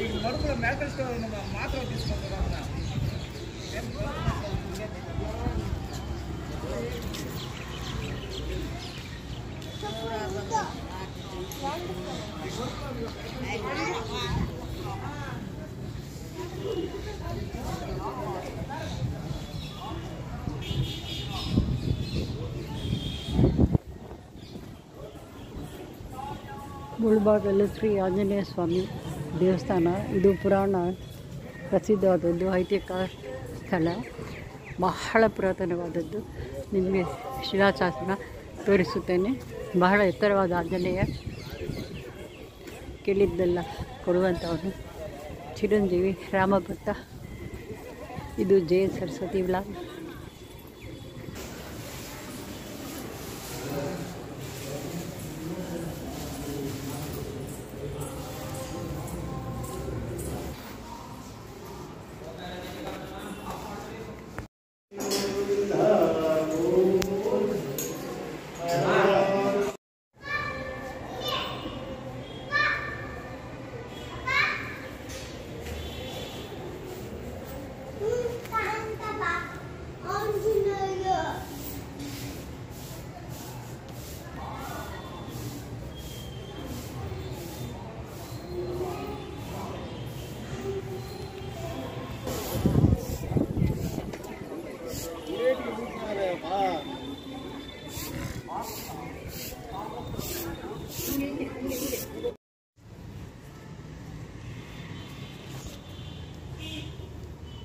ఈ మడుపుల మేకల్ స్టోర్ మాత్రం తీసుకుంటున్నాం ಮುಳ್ಬಾಗಲು ಶ್ರೀ ಆಂಜನೇಯ ಸ್ವಾಮಿ ದೇವಸ್ಥಾನ. ಇದು ಪುರಾಣ ಪ್ರಸಿದ್ಧವಾದದ್ದು ಐತಿಹಾಸಿಕ ಸ್ಥಳ. ಬಹಳ ಪುರಾತನವಾದದ್ದು. ನಿಮಗೆ ಶಿಲಾಶಾಸನ ತೋರಿಸುತ್ತೇನೆ. ಬಹಳ ಎತ್ತರವಾದ ಆಂಜನೇಯ ಕೇಳಿದ್ದೆಲ್ಲ ಕೊಡುವಂಥವನು ಚಿರಂಜೀವಿ ರಾಮಭಕ್ತ ಇದು ಜಯ ಸರಸ್ವತಿ ವ್ಲಾಗ್.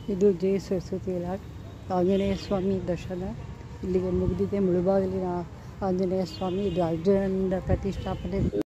ಇದು ಜಯ ಸರಸ್ವತಿ ಲಾಡ್ ಆಂಜನೇಯ ಸ್ವಾಮಿ ದರ್ಶನ. ಇಲ್ಲಿಗೆ ಮುಗಿದಿದೆ. ಮುಳುಬಾಗಿಲಿನ ಆಂಜನೇಯ ಸ್ವಾಮಿ ಇದು ಅರ್ಜುನನಿಂದ ಪ್ರತಿಷ್ಠಾಪನೆ.